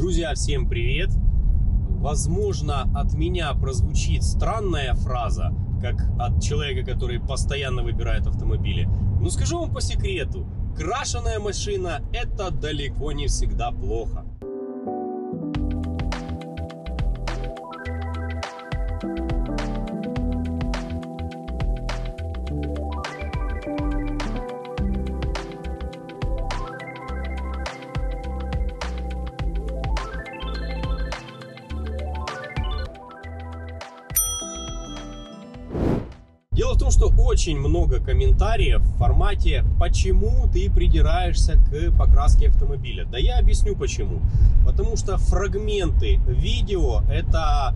Друзья, всем привет! Возможно, от меня прозвучит странная фраза, как от человека, который постоянно выбирает автомобили. Но скажу вам по секрету, крашеная машина это далеко не всегда плохо. Том, что очень много комментариев в формате «Почему ты придираешься к покраске автомобиля?» Да я объясню почему. Потому что фрагменты видео – это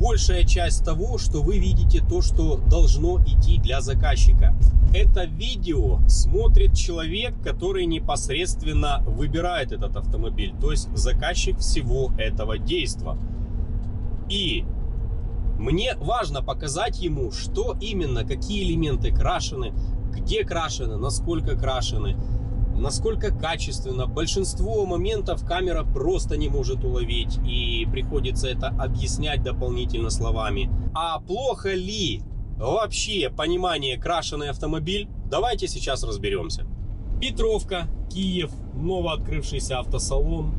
большая часть того, что вы видите, то, что должно идти для заказчика. Это видео смотрит человек, который непосредственно выбирает этот автомобиль, то есть заказчик всего этого действа. И мне важно показать ему, что именно, какие элементы крашены, где крашены, насколько крашены, насколько качественно. Большинство моментов камера просто не может уловить и приходится это объяснять дополнительно словами. А плохо ли вообще понимание крашеный автомобиль? Давайте сейчас разберемся. Петровка, Киев, новооткрывшийся автосалон.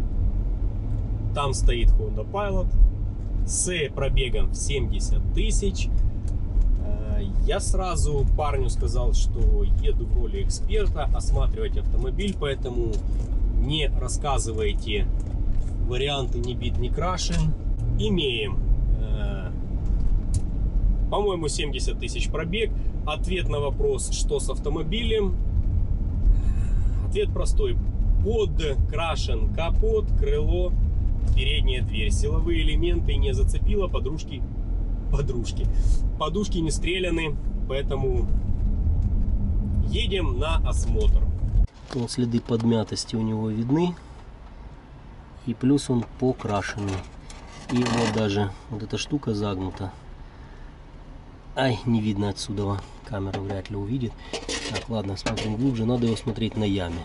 Там стоит Honda Pilot с пробегом в 70 тысяч. Э, я сразу парню сказал, что еду в роли эксперта осматривать автомобиль, поэтому не рассказывайте варианты не бит, не крашен. Имеем, э, по-моему, 70 тысяч пробег. Ответ на вопрос, что с автомобилем. Ответ простой. Под крашен капот, крыло, передняя дверь. Силовые элементы не зацепила, подружки, подружки, подушки не стреляны, поэтому едем на осмотр. Вот следы подмятости у него видны. И плюс он покрашенный. И вот даже вот эта штука загнута. Ай, не видно отсюда. Камера вряд ли увидит. Так, ладно, смотрим глубже. Надо его смотреть на яме.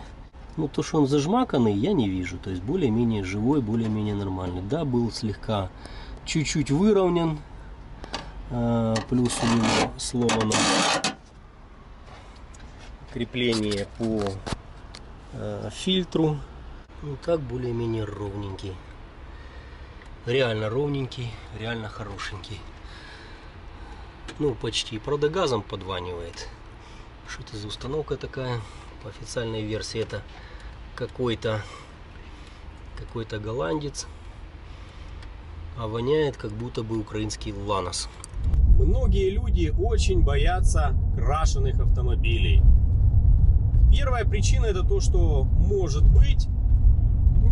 Ну, то, что он зажмаканный, я не вижу. То есть, более-менее живой, более-менее нормальный. Да, был слегка чуть-чуть выровнен. А, плюс у него сломано крепление по а, фильтру. Ну, так более-менее ровненький. Реально ровненький, реально хорошенький. Ну, почти. Правда, газом подванивает. Что это за установка такая? По официальной версии это какой-то какой-то голландец а воняет как будто бы украинский ланос. Многие люди очень боятся крашеных автомобилей. Первая причина это то что может быть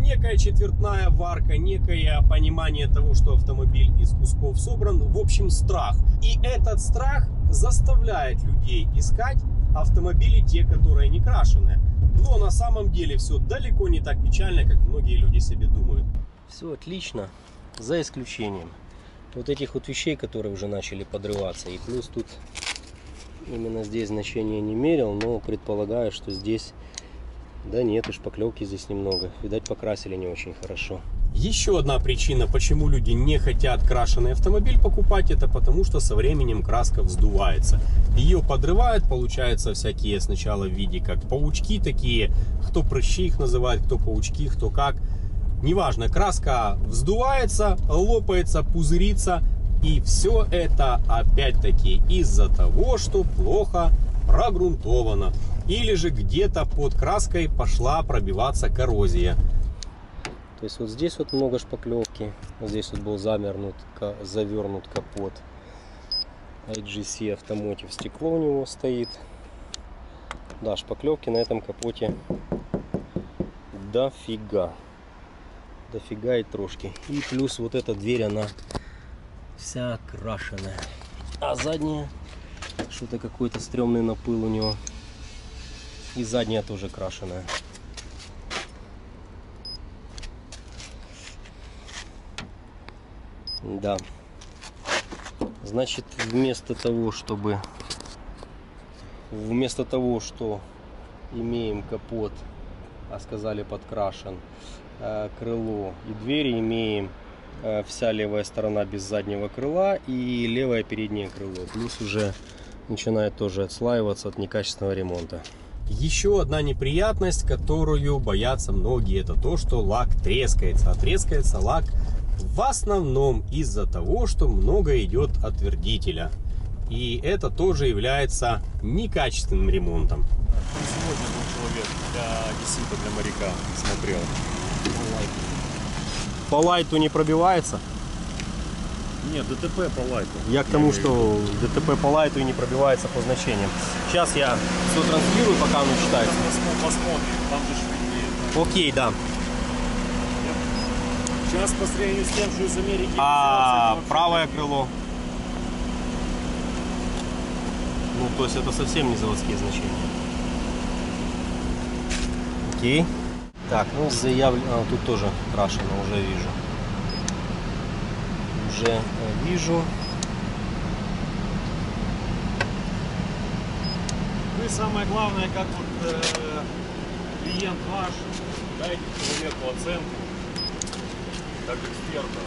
некая четвертная варка, некое понимание того, что автомобиль из кусков собран, в общем страх. И этот страх заставляет людей искать автомобили те, которые не крашены. Но на самом деле все далеко не так печально, как многие люди себе думают. Все отлично, за исключением вот этих вот вещей, которые уже начали подрываться. И плюс тут именно здесь значения не мерил, но предполагаю, что здесь, да нет, и шпаклевки здесь немного. Видать, покрасили не очень хорошо. Еще одна причина, почему люди не хотят крашеный автомобиль покупать, это потому что со временем краска вздувается. Ее подрывают, получаются всякие сначала в виде как паучки такие, кто прыщи их называет, кто паучки, кто как. Неважно, краска вздувается, лопается, пузырится. И все это опять-таки из-за того, что плохо прогрунтовано. Или же где-то под краской пошла пробиваться коррозия. То есть вот здесь вот много шпаклевки. Здесь вот был замернут, завернут капот. IGC Automotive стекло у него стоит. Да, шпаклевки на этом капоте дофига. Дофига и трошки. И плюс вот эта дверь, она вся крашеная. А задняя, что-то какой-то стрёмный напыл у него. И задняя тоже крашеная. Да. Значит, вместо того, чтобы вместо того, что имеем капот, а сказали подкрашен, э, крыло и двери имеем э, вся левая сторона без заднего крыла и левое переднее крыло. Плюс уже начинает тоже отслаиваться от некачественного ремонта. Еще одна неприятность, которую боятся многие, это то, что лак трескается. А трескается лак в основном из-за того, что много идет отвердителя. И это тоже является некачественным ремонтом. Сегодня был человек для десита, для моряка смотрел. По лайту не пробивается. Нет, ДТП по лайту. Я к тому, что ДТП по лайту и не пробивается по значениям. Сейчас я все транслирую, пока оно читается. Посмо- Посмотрим, там же. Окей, да. Сейчас по сравнению с тем, что из Америки А правое крыло. Ну, то есть это совсем не заводские значения. Окей. Так, ну заявлено, а, тут тоже крашено, уже вижу. Уже э, вижу. Вы самое главное, как вот э, клиент ваш, дайте человеку оценку, как эксперта.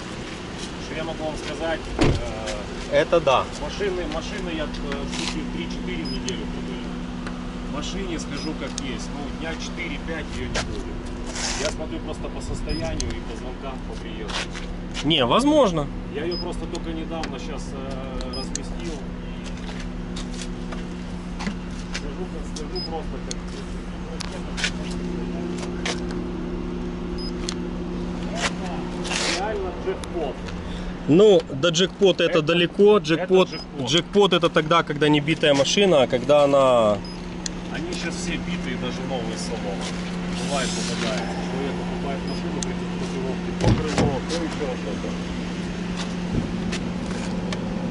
Что я могу вам сказать, э, Это да. машины, машины я э, в сутки 3-4 в неделю продаю. Машине скажу как есть, ну дня 4-5 ее не будет. Я смотрю просто по состоянию и по звонкам по приезду. Не, возможно. Я ее просто только недавно сейчас разместил. Скажу, как- скажу просто как Это Реально джекпот. Ну, до джекпота это, Это- далеко. Джекпот, это джекпот. джекпот это тогда, когда не битая машина, а когда она... Они сейчас все битые, даже новые салоны. Бывает попадает. Человек покупает машину, при блокировке, то крыло, то еще что-то.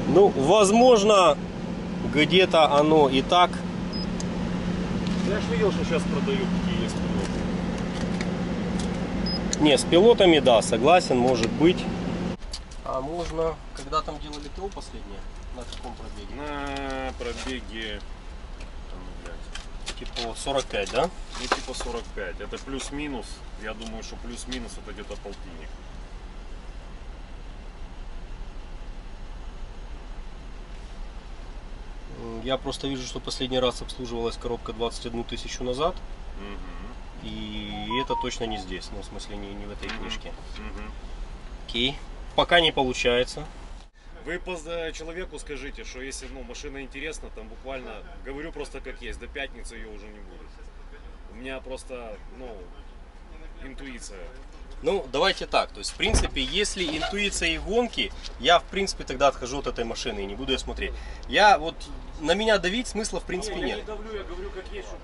Ну, возможно, где-то оно и так. Я же видел, что сейчас продают такие есть пилоты. Не, с пилотами, да, согласен, может быть. А можно, когда там делали ТО последнее, на каком пробеге? На пробеге там, блядь, Типа 45, да? ну типа 45. Это плюс-минус. Я думаю, что плюс-минус это где-то полтинник. Я просто вижу, что последний раз обслуживалась коробка 21 тысячу назад. Мгм. И это точно не здесь, ну, в смысле, не, не в этой книжке. Окей. Пока не получается. Вы человеку скажите, что если ну, машина интересна, там буквально, говорю просто как есть, до пятницы ее уже не будет. У меня просто, ну, интуиция. Ну, давайте так. То есть, в принципе, если интуиция и гонки, я, в принципе, тогда отхожу от этой машины и не буду ее смотреть. Я вот, на меня давить смысла, в принципе, нет.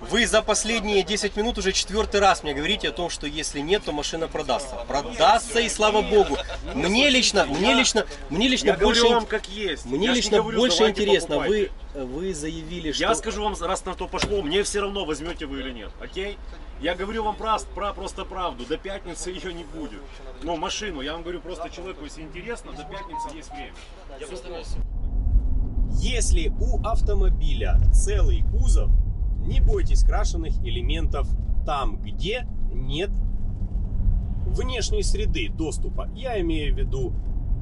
Вы за последние 10 минут уже четвертый раз мне говорите о том, что если нет, то машина продастся. Продастся и слава богу. Мне лично, мне лично, мне лично больше, вам как есть. мне лично больше интересно. Вы, покупайте. вы заявили, что Я скажу вам, раз на то пошло, мне все равно, возьмете вы или нет. Окей? Я говорю вам про, про, просто правду. До пятницы ее не будет. Но машину, я вам говорю просто человеку, если интересно, до пятницы есть время. Я постарался. Если у автомобиля целый кузов, не бойтесь крашеных элементов там, где нет внешней среды доступа. Я имею в виду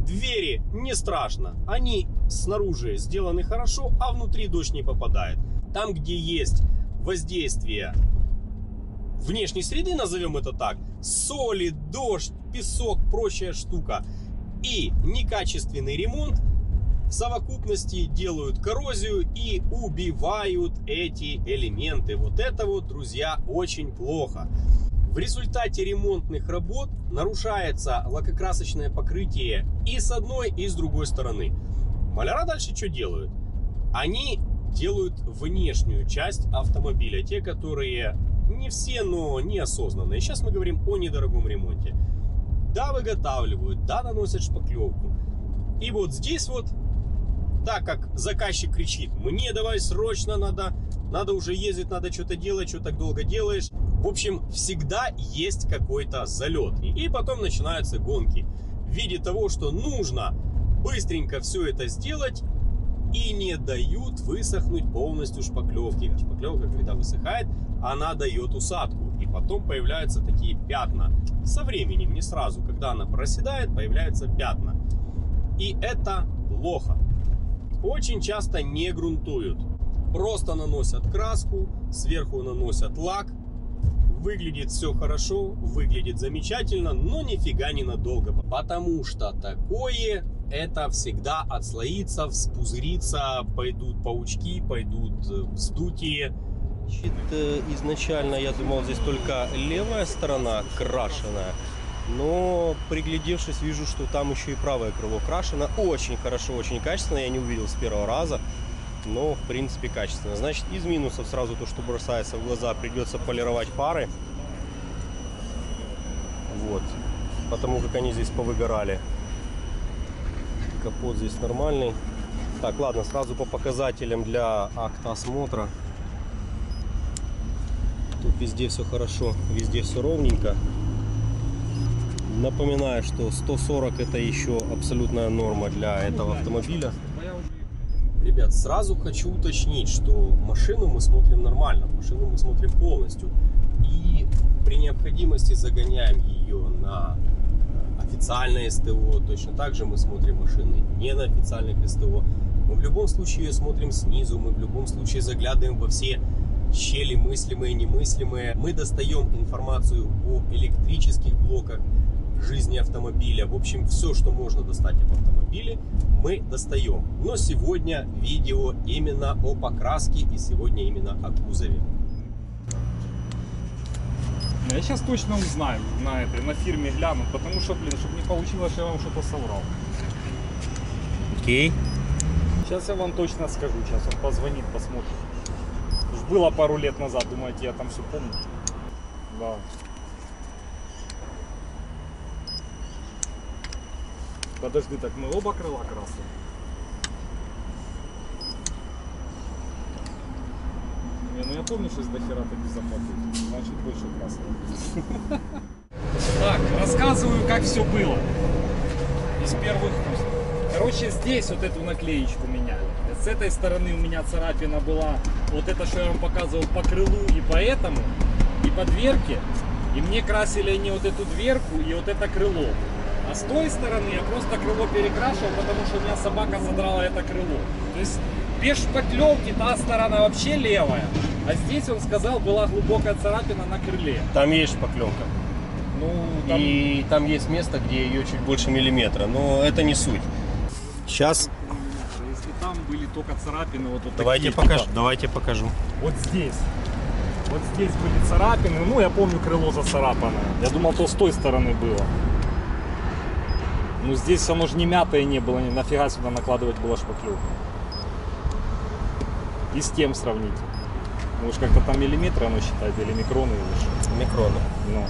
двери не страшно. Они снаружи сделаны хорошо, а внутри дождь не попадает. Там, где есть воздействие внешней среды, назовем это так, соли, дождь, песок, прочая штука и некачественный ремонт, в совокупности делают коррозию и убивают эти элементы. Вот это вот, друзья, очень плохо. В результате ремонтных работ нарушается лакокрасочное покрытие и с одной, и с другой стороны. Маляра дальше что делают? Они делают внешнюю часть автомобиля, те, которые не все, но неосознанные. Сейчас мы говорим о недорогом ремонте. Да, выготавливают, да, наносят шпаклевку. И вот здесь вот так как заказчик кричит, мне давай срочно надо, надо уже ездить, надо что-то делать, что так долго делаешь. В общем, всегда есть какой-то залет. И, потом начинаются гонки в виде того, что нужно быстренько все это сделать и не дают высохнуть полностью шпаклевки. Шпаклевка, когда высыхает, она дает усадку. И потом появляются такие пятна. Со временем, не сразу, когда она проседает, появляются пятна. И это плохо. Очень часто не грунтуют. Просто наносят краску, сверху наносят лак. Выглядит все хорошо, выглядит замечательно, но нифига не надолго. Потому что такое это всегда отслоится, вспузырится, пойдут паучки, пойдут э, вздутие. Значит, э, изначально я думал, здесь только левая сторона крашеная. Но приглядевшись, вижу, что там еще и правое крыло крашено. Очень хорошо, очень качественно. Я не увидел с первого раза. Но, в принципе, качественно. Значит, из минусов сразу то, что бросается в глаза, придется полировать фары. Вот. Потому как они здесь повыгорали. Капот здесь нормальный. Так, ладно, сразу по показателям для акта осмотра. Тут везде все хорошо, везде все ровненько. Напоминаю, что 140 это еще абсолютная норма для этого автомобиля. Ребят, сразу хочу уточнить, что машину мы смотрим нормально, машину мы смотрим полностью. И при необходимости загоняем ее на официальное СТО. Точно так же мы смотрим машины не на официальных СТО. Мы в любом случае ее смотрим снизу, мы в любом случае заглядываем во все щели мыслимые, немыслимые. Мы достаем информацию о электрических блоках жизни автомобиля. В общем, все, что можно достать об автомобиле, мы достаем. Но сегодня видео именно о покраске и сегодня именно о кузове. Ну, Я сейчас точно узнаю на этой, на фирме гляну, потому что, блин, чтобы не получилось, что я вам что-то соврал. Окей. Сейчас я вам точно скажу, сейчас он позвонит, посмотрит. Было пару лет назад, думаете, я там все помню? Да. Подожди, так мы оба крыла красили? Не, ну я помню, что из дохера таки заплатил. Значит, больше красил. Так, рассказываю, как все было. Из первых уст. Короче, здесь вот эту наклеечку меняли. С этой стороны у меня царапина была, вот это, что я вам показывал, по крылу и по этому, и по дверке. И мне красили они вот эту дверку и вот это крыло. А с той стороны я просто крыло перекрашивал, потому что у меня собака задрала это крыло. То есть без шпаклевки та сторона вообще левая. А здесь, он сказал, была глубокая царапина на крыле. Там есть шпаклевка. Ну, там... И там есть место, где ее чуть больше миллиметра. Но это не суть. Сейчас Если там были только царапины, вот, вот давайте такие, покажу. типа, Давайте покажу. вот здесь. Вот здесь были царапины. Ну, я помню крыло зацарапанное. Я думал, то с той стороны было. Ну, здесь оно же не мятое не было. Нафига сюда накладывать было шпаклевку. И с тем сравнить. Ну, уж как-то там миллиметры оно считает, или микроны, или что. Микроны. Ну,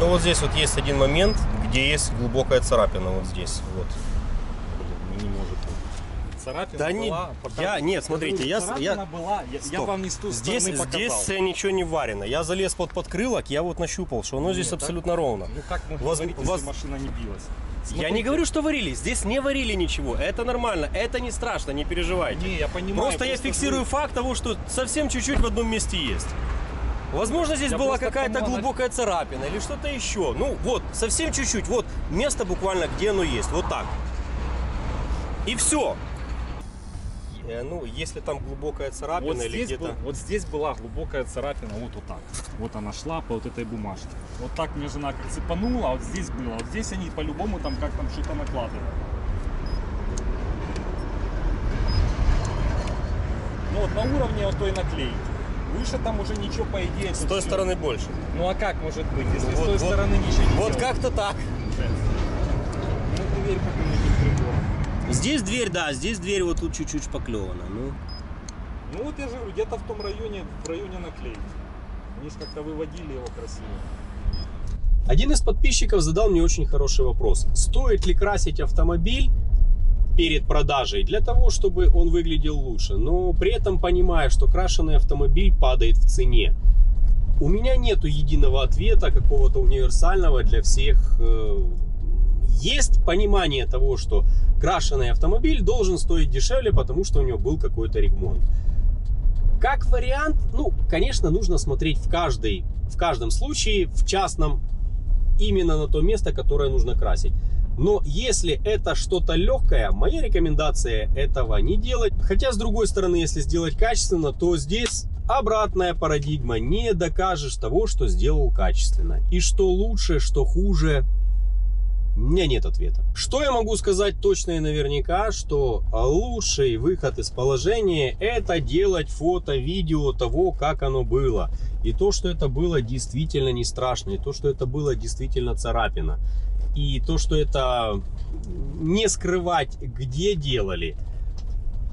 Ну вот здесь вот есть один момент, где есть глубокая царапина. Вот здесь. Вот. блин, ну не может быть. Царапина Да не- была... пока- я- нет, смотрите, я я- была, я, я вам не с той Здесь, показал. здесь ничего не варено. Я залез под подкрылок, я вот нащупал, что оно здесь Нет, так- абсолютно ровно. Ну как можно Воз- говорить, воз- если машина не билась? Я не Смотрите. говорю, что варили. Здесь не варили ничего. Это нормально. Это не страшно, не переживайте. Не, я понимаю. Просто я фиксирую вы- факт того, что совсем чуть-чуть в одном месте есть. Возможно, здесь Я была просто какая-то понимаю, глубокая царапина или что-то еще. Ну, вот, совсем чуть-чуть. Вот, место буквально, где оно есть. Вот так. И все. Ну, если там глубокая царапина Вот или где-то... был- вот здесь была глубокая царапина, вот, вот так. Вот она шла по вот этой бумажке. Вот так мне жена как цепанула, а вот здесь было. Вот здесь они по-любому там как там что-то накладывали. Ну вот на уровне вот той наклейки. Выше там уже ничего по идее. С той всё. стороны больше. Ну а как может быть, если с Вот- той вот- стороны ничего не Вот как-то так. Ну проверь, как он этим прибором. Здесь дверь, да, здесь дверь вот тут чуть-чуть шпаклевана. Ну, Ну вот я же говорю, где-то в том районе, в районе наклейки. Они же как-то выводили его красиво. Один из подписчиков задал мне очень хороший вопрос. Стоит ли красить автомобиль перед продажей для того, чтобы он выглядел лучше, но при этом понимая, что крашеный автомобиль падает в цене. У меня нету единого ответа какого-то универсального для всех. Есть понимание того, что крашеный автомобиль должен стоить дешевле, потому что у него был какой-то ремонт. Как вариант, ну, конечно, нужно смотреть в каждой в каждом случае в частном именно на то место, которое нужно красить. Но если это что-то легкое, моя рекомендация этого не делать. Хотя, с другой стороны, если сделать качественно, то здесь обратная парадигма. Не докажешь того, что сделал качественно. И что лучше, что хуже, у меня нет ответа. Что я могу сказать точно и наверняка, что лучший выход из положения это делать фото, видео того, как оно было. И то, что это было действительно не страшно, и то, что это было действительно царапина. И то, что это не скрывать, где делали.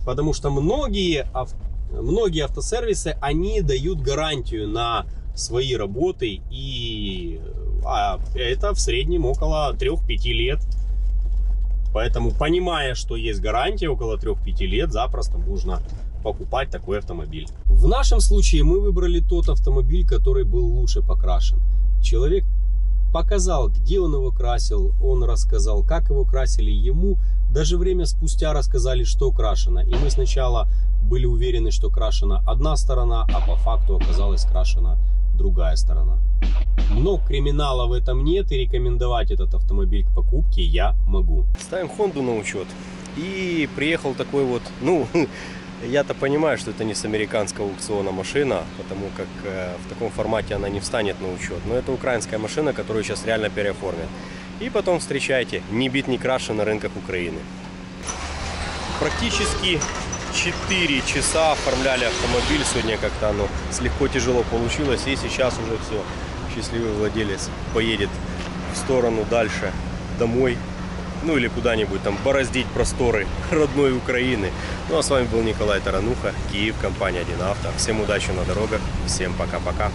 Потому что многие, многие автосервисы, они дают гарантию на свои работы. И а это в среднем около 3-5 лет. Поэтому, понимая, что есть гарантия около 3-5 лет, запросто можно покупать такой автомобиль. В нашем случае мы выбрали тот автомобиль, который был лучше покрашен. Человек показал, где он его красил, он рассказал, как его красили ему. Даже время спустя рассказали, что крашено. И мы сначала были уверены, что крашена одна сторона, а по факту оказалась крашена другая сторона. Но криминала в этом нет, и рекомендовать этот автомобиль к покупке я могу. Ставим Хонду на учет. И приехал такой вот, ну, я-то понимаю, что это не с американского аукциона машина, потому как э, в таком формате она не встанет на учет. Но это украинская машина, которую сейчас реально переоформят. И потом встречайте, не бит, не крашен на рынках Украины. Практически 4 часа оформляли автомобиль. Сегодня как-то оно слегка тяжело получилось. И сейчас уже все. Счастливый владелец поедет в сторону дальше, домой. Ну или куда-нибудь там бороздить просторы родной Украины. Ну а с вами был Николай Тарануха, Киев, компания 1 Авто. Всем удачи на дорогах, всем пока-пока.